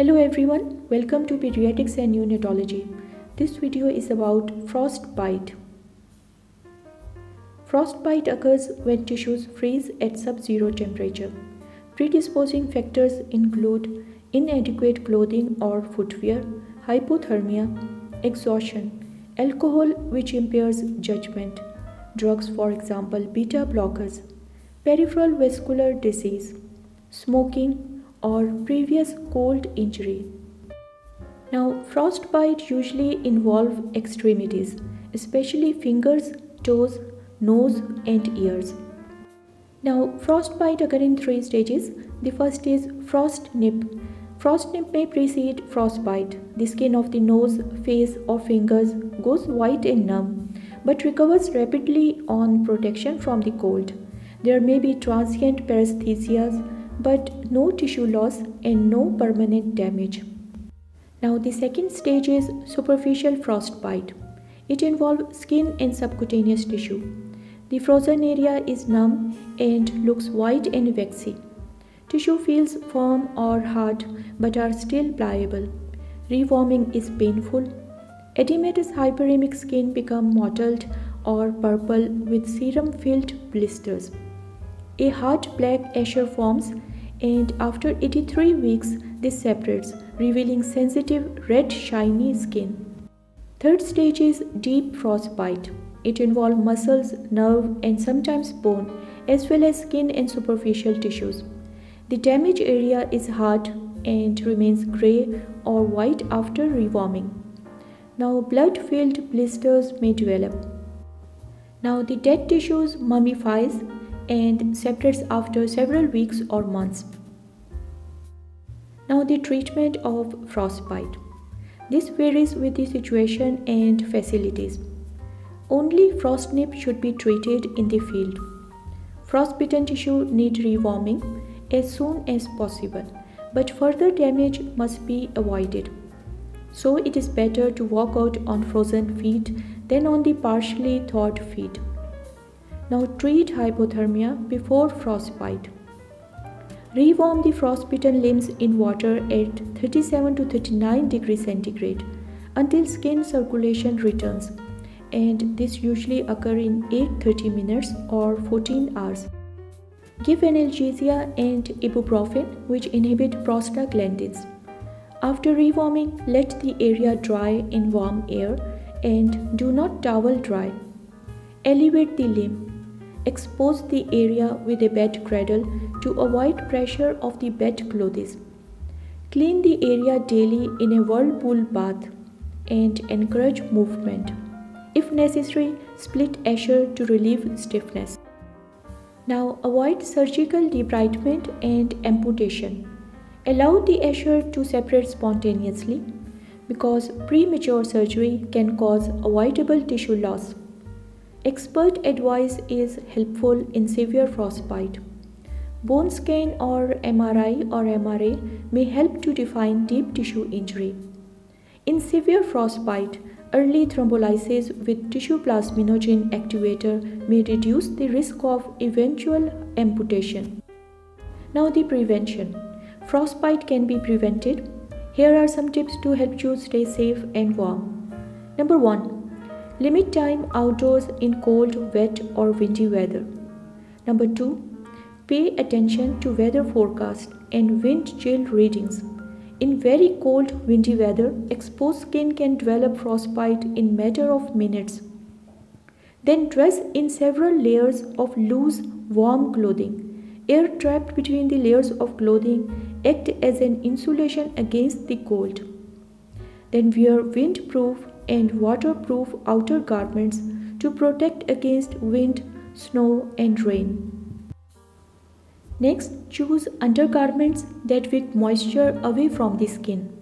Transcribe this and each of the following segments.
Hello everyone, welcome to Pediatrics and Neonatology. This video is about frostbite. Frostbite occurs when tissues freeze at sub-zero temperature. Predisposing factors include inadequate clothing or footwear, hypothermia, exhaustion, alcohol which impairs judgment, drugs for example beta blockers, peripheral vascular disease, smoking or previous cold injury. Now frostbite usually involve extremities, especially fingers, toes, nose and ears. Now frostbite occur in three stages. The first is frost nip. Frost nip may precede frostbite. The skin of the nose, face or fingers goes white and numb but recovers rapidly on protection from the cold. There may be transient paresthesias but no tissue loss and no permanent damage. Now the second stage is superficial frostbite. It involves skin and subcutaneous tissue. The frozen area is numb and looks white and waxy. Tissue feels firm or hard but are still pliable. Rewarming is painful. Edematous hyperemic skin become mottled or purple with serum-filled blisters. A hard black eschar forms and after 83 weeks this separates, revealing sensitive red shiny skin. Third stage is deep frostbite. It involves muscles, nerve and sometimes bone as well as skin and superficial tissues. The damaged area is hard and remains grey or white after rewarming. Now blood-filled blisters may develop. Now the dead tissues mummifies and separates after several weeks or months. Now the treatment of frostbite. This varies with the situation and facilities. Only frost nip should be treated in the field. Frostbitten tissue need rewarming as soon as possible, but further damage must be avoided. So it is better to walk out on frozen feet than on the partially thawed feet. Now treat hypothermia before frostbite. Rewarm the frostbitten limbs in water at 37 to 39 degrees centigrade until skin circulation returns and this usually occur in 8-30 minutes or 14 hours. Give analgesia and ibuprofen which inhibit prostaglandins. After rewarming, let the area dry in warm air and do not towel dry. Elevate the limb. Expose the area with a bed cradle to avoid pressure of the bed clothes. Clean the area daily in a whirlpool bath and encourage movement. If necessary, split eschar to relieve stiffness. Now avoid surgical debridement and amputation. Allow the eschar to separate spontaneously because premature surgery can cause avoidable tissue loss. Expert advice is helpful in severe frostbite. Bone scan or MRI or MRA may help to define deep tissue injury. In severe frostbite, Early thrombolysis with tissue plasminogen activator may reduce the risk of eventual amputation. Now the prevention. Frostbite can be prevented. Here are some tips to help you stay safe and warm. Number 1. Limit time outdoors in cold, wet or windy weather. Number 2. Pay attention to weather forecast and wind chill readings. In very cold, windy weather, exposed skin can develop frostbite in matter of minutes. Then dress in several layers of loose, warm clothing. Air trapped between the layers of clothing act as an insulation against the cold. Then wear windproof and waterproof outer garments to protect against wind, snow and rain. Next, choose undergarments that wick moisture away from the skin.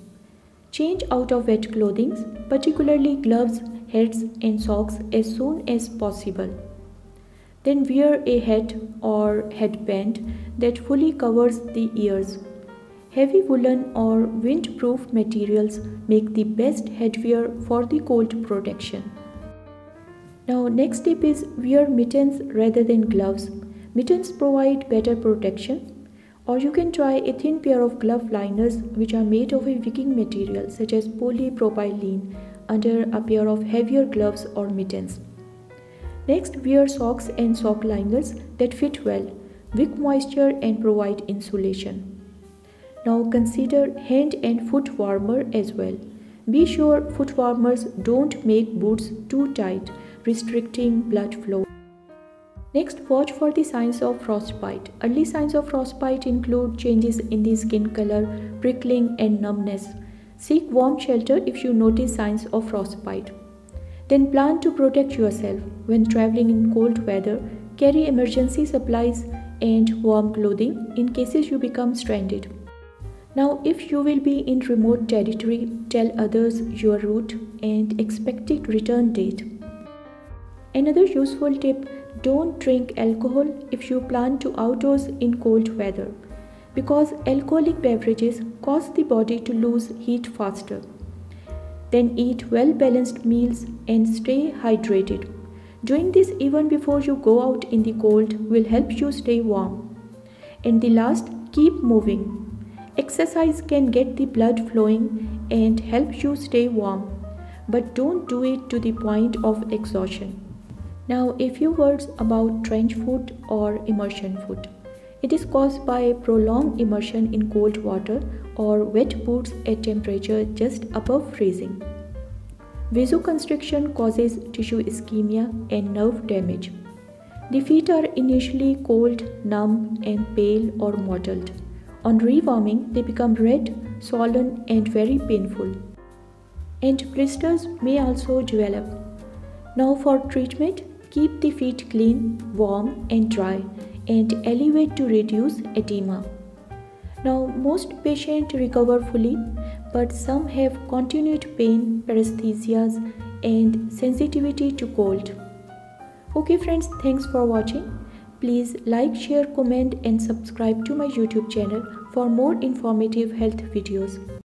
Change out of wet clothing, particularly gloves, hats and socks as soon as possible. Then wear a hat or headband that fully covers the ears. Heavy woolen or windproof materials make the best headwear for the cold protection. Now next tip is wear mittens rather than gloves Mittens provide better protection. Or you can try a thin pair of glove liners which are made of a wicking material such as polypropylene under a pair of heavier gloves or mittens. Next, wear socks and sock liners that fit well, wick moisture and provide insulation. Now consider hand and foot warmer as well. Be sure foot warmers don't make boots too tight, restricting blood flow. Next, watch for the signs of frostbite. Early signs of frostbite include changes in the skin color, prickling, and numbness. Seek warm shelter if you notice signs of frostbite. Then plan to protect yourself. When traveling in cold weather, carry emergency supplies and warm clothing in cases you become stranded. Now, if you will be in remote territory, tell others your route and expected return date. Another useful tip don't drink alcohol if you plan to outdoors in cold weather because alcoholic beverages cause the body to lose heat faster. Then eat well balanced meals and stay hydrated. Doing this even before you go out in the cold will help you stay warm. And the last, keep moving. Exercise can get the blood flowing and help you stay warm, but don't do it to the point of exhaustion. Now, a few words about trench foot or immersion foot. It is caused by prolonged immersion in cold water or wet boots at temperature just above freezing. Vasoconstriction causes tissue ischemia and nerve damage. The feet are initially cold, numb, and pale or mottled. On rewarming, they become red, swollen, and very painful. And blisters may also develop. Now, for treatment, keep the feet clean, warm, and dry, and elevate to reduce edema. Now, most patients recover fully, but some have continued pain, paresthesias, and sensitivity to cold. Okay, friends, thanks for watching. Please like, share, comment and subscribe to my YouTube channel for more informative health videos.